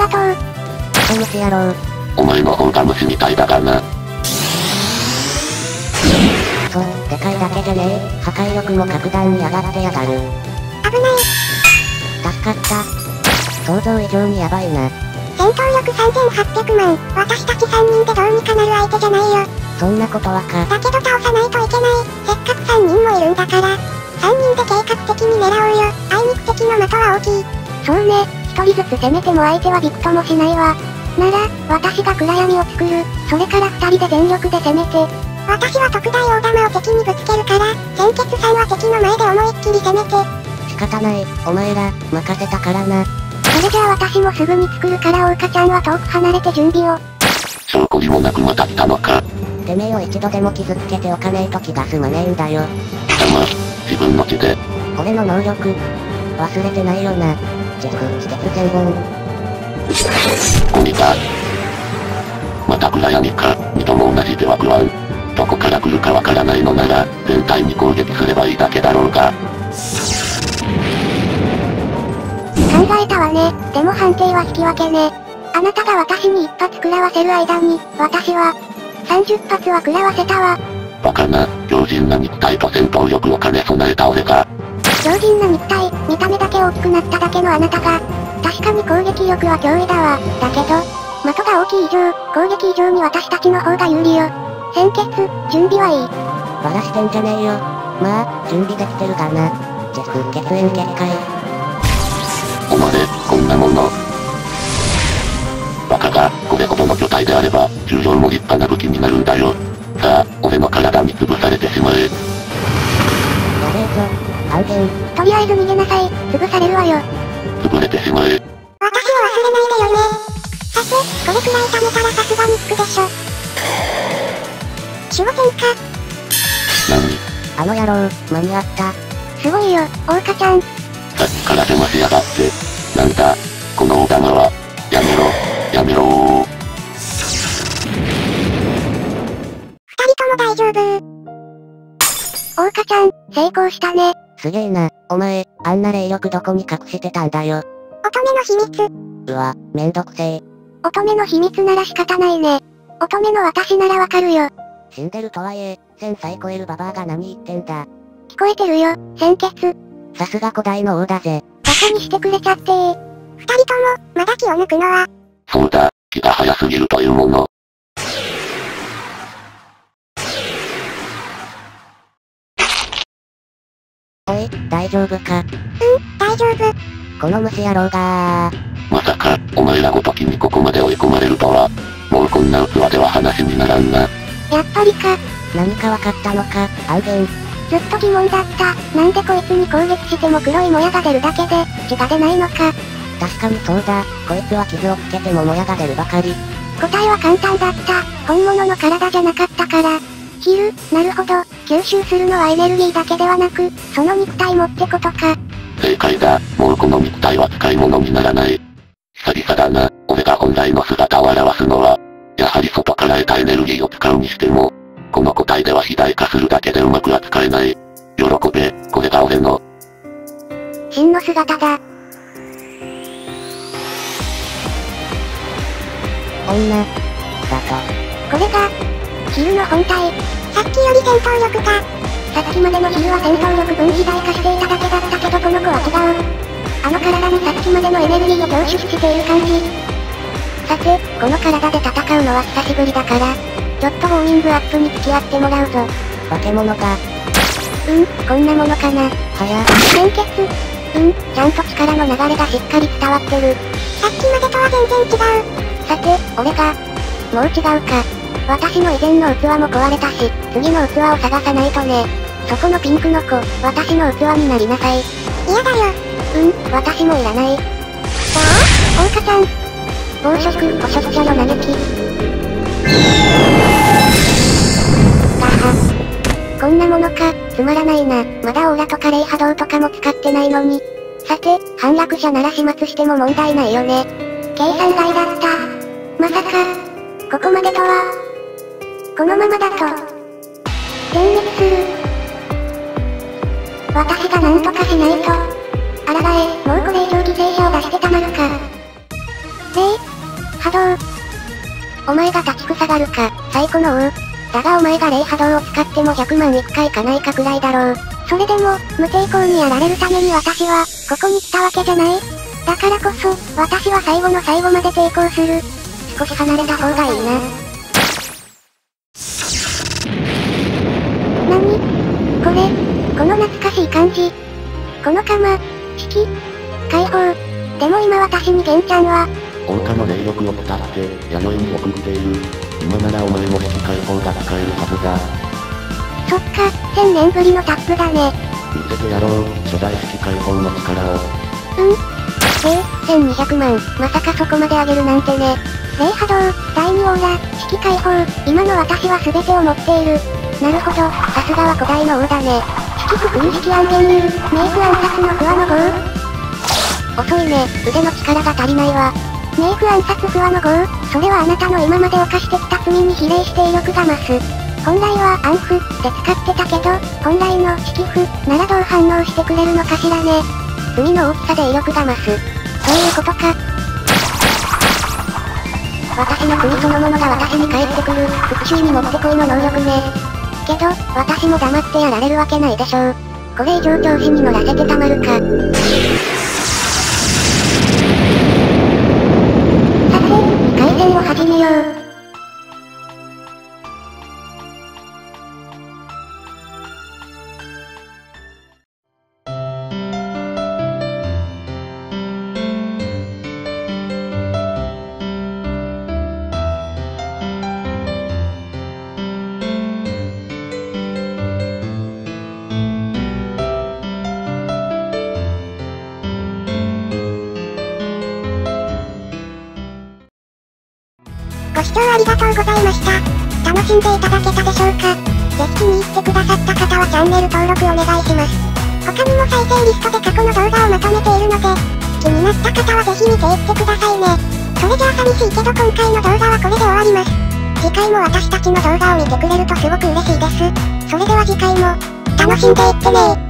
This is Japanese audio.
がとう。クソ虫野郎。お前の方が虫みたいだがな。そう、でかいだけでね破壊力も格段に上がってやがる。危ない。助かった。想像以上にヤバいな。戦闘力3800万。私たち3人でどうにかなる相手じゃないよ。そんなことはか。だけど倒さないといけない。せっかく3人もいるんだから。3人で計画的に狙おうよ。あいにく敵の的は大きい。そうね、1人ずつ攻めても相手はびくともしないわ。なら、私が暗闇を作る。それから2人で全力で攻めて。私は特大大玉を敵にぶつけるから、鮮血さんは敵の前で思いっきり攻めて。仕方ない、お前ら、任せたからな。それじゃあ私もすぐに作るからオウカちゃんは遠く離れて準備を。証拠にもなくまた来たのか。てめえを一度でも傷つけておかねえと気が済まねえんだよ。貴様、自分の血で。俺の能力、忘れてないよな。ジェフ、私鉄全言。鬼か。また暗闇か、二度も同じでは食わん。どこから来るかわからないのなら、全体に攻撃すればいいだけだろうが。考えたわね。でも判定は引き分けね。あなたが私に一発食らわせる間に、私は、30発は食らわせたわ。バカな、強靭な肉体と戦闘力を兼ね備えた俺が。なっただけのあなたが、確かに攻撃力は脅威だわ。だけど、的が大きい以上、攻撃以上に私たちの方が有利よ。鮮血、準備はいい。バラしてんじゃねえよ。まあ、準備できてるがな。ジェフ、血縁結界。お前、こんなもの。バカが、これほどの巨体であれば、重量も立派な武器になるんだよ。さあ、俺の体に潰されてしまえ。とりあえず逃げなさい。潰されるわよ。潰れてしまえ。私を忘れないでよね。さて、これくらい貯めたらさすがにつくでしょ。守護天か。何？あの野郎、間に合った。すごいよ、オオカちゃん。さっきから邪魔しやがって。なんだ、この大玉は。やめろ、やめろー。二人とも大丈夫オオカちゃん、成功したね。すげえな。お前、あんな霊力どこに隠してたんだよ。乙女の秘密。うわ、めんどくせえ。乙女の秘密なら仕方ないね。乙女の私ならわかるよ。死んでるとはいえ、1000歳超えるババアが何言ってんだ。聞こえてるよ、鮮血。さすが古代の王だぜ。バカにしてくれちゃってー。二人とも、まだ気を抜くのは、そうだ、気が早すぎるというもの。おい、大丈夫か？大丈夫。この虫野郎がまさか、お前らごときにここまで追い込まれるとは。もうこんな器では話にならんな。やっぱりか。何か分かったのか、安全。ずっと疑問だった。なんでこいつに攻撃しても黒いもやが出るだけで、血が出ないのか。確かにそうだ、こいつは傷をつけてももやが出るばかり。答えは簡単だった。本物の体じゃなかったから。ヒル、なるほど。吸収するのはエネルギーだけではなく、その肉体もってことか。正解だ、もうこの肉体は使い物にならない。久々だな、俺が本来の姿を表すのは。やはり外から得たエネルギーを使うにしても、この個体では肥大化するだけでうまく扱えない。喜べ、これが俺の。真の姿だ。女。だこれが、ヒルの本体。さっきより戦闘力か。さっきまでのヒルは戦闘力分肥大化していただけだったけどこの子は違う。あの体にさっきまでのエネルギーを凝縮している感じ。さて、この体で戦うのは久しぶりだから、ちょっとウォーミングアップに付き合ってもらうぞ。と。化け物だ。うん、こんなものかな。はや。鮮血？うん、ちゃんと力の流れがしっかり伝わってる。さっきまでとは全然違う。さて、俺が、もう違うか。私の以前の器も壊れたし、次の器を探さないとね。そこのピンクの子、私の器になりなさい。嫌だよ。うん、私もいらない。じゃあ、オオカちゃん。暴食、捕食者の嘆き。だは。こんなものか、つまらないな。まだオーラとか霊波動とかも使ってないのに。さて、反落者なら始末しても問題ないよね。計算外だった。まさか、ここまでとは。このままだと、全滅する。私が何とかしないと。あらがえ、もうこれ以上犠牲者を出してたまるか。霊波動。お前が立ちふさがるか、最古の王。だがお前が霊波動を使っても100万いくかいかないかくらいだろう。それでも、無抵抗にやられるために私は、ここに来たわけじゃないだからこそ、私は最後の最後まで抵抗する。少し離れた方がいい。な感じ。この釜、式、解放。でも今私に玄ちゃんは、放火の霊力を伝って、弥生に送っている。今ならお前も引き解放が使えるはずだ。そっか、千年ぶりのタップだね。見せてやろう、初代引き解放の力を。うんええ、1200万、まさかそこまで上げるなんてね。霊波動、第2オーラ、式解放、今の私は全てを持っている。なるほど、さすがは古代の王だね。式不空式暗言流、メイク暗殺の不和の号遅いね、腕の力が足りないわ。メイク暗殺不和の号それはあなたの今まで犯してきた罪に比例して威力が増す。本来は暗符で使ってたけど、本来の式符ならどう反応してくれるのかしらね。罪の大きさで威力が増す。そういうことか。私の国そのものが私に返ってくる、復讐にもってこいの能力ね。けど、私も黙ってやられるわけないでしょう。これ以上調子に乗らせてたまるか。さて、回線を始めよう。ご視聴ありがとうございました。楽しんでいただけたでしょうかぜひ気に入ってくださった方はチャンネル登録お願いします。他にも再生リストで過去の動画をまとめているので、気になった方はぜひ見ていってくださいね。それじゃあ寂しいけど今回の動画はこれで終わります。次回も私たちの動画を見てくれるとすごく嬉しいです。それでは次回も、楽しんでいってね